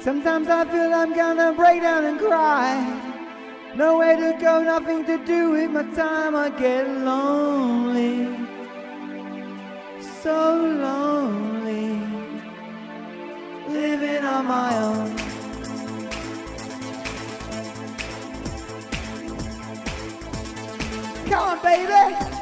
Sometimes I feel I'm gonna break down and cry. Nowhere to go, nothing to do with my time. I get lonely, so lonely, living on my own. Come on, baby.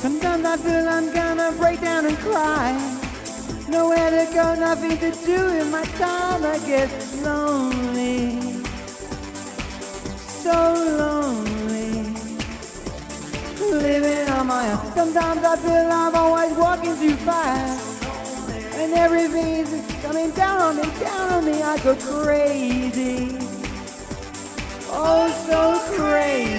Sometimes I feel I'm gonna break down and cry. Nowhere to go, nothing to do in my time. I get lonely, so lonely, living on my own. Sometimes I feel I'm always walking too fast, and everything's coming down on me, down on me. I go crazy, oh so crazy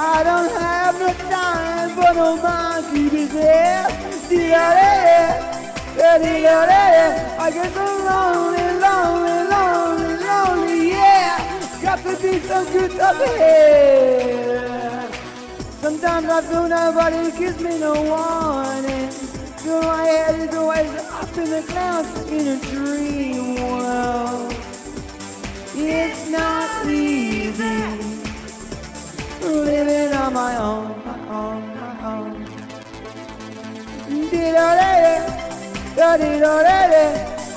I don't have no time for no monkey business. I get so lonely, lonely, lonely, lonely, yeah. Got to be so good up here. Sometimes I feel nobody gives me no warning. So my head is always up in the clouds in a dream living on my own, my own, my own.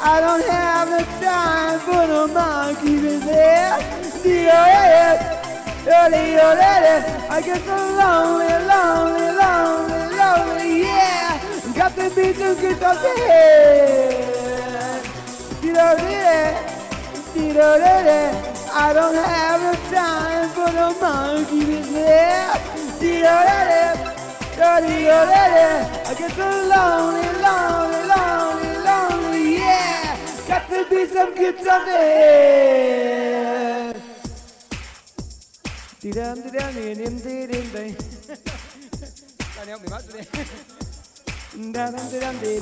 I don't have the time for no monkey business. I get so lonely, lonely, lonely, lonely, yeah. Got the beats and guitar to head. I don't have the time for no monkey business. I get so lonely, lonely, lonely, lonely, yeah. Got to đi đêm đi đêm đi. Ta đeo bị mất đi.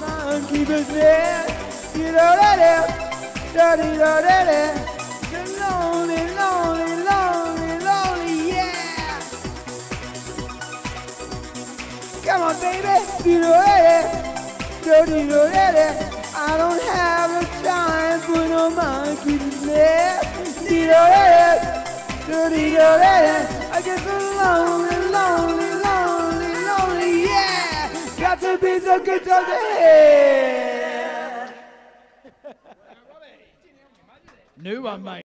Monkey business, you know that dirty, dirty, lonely, lonely, lonely, lonely, yeah. Come on, baby, you know that dirty, dirty. I Eh? I get so lonely, lonely, lonely, lonely, yeah. Got to be so good to the. New one, mate.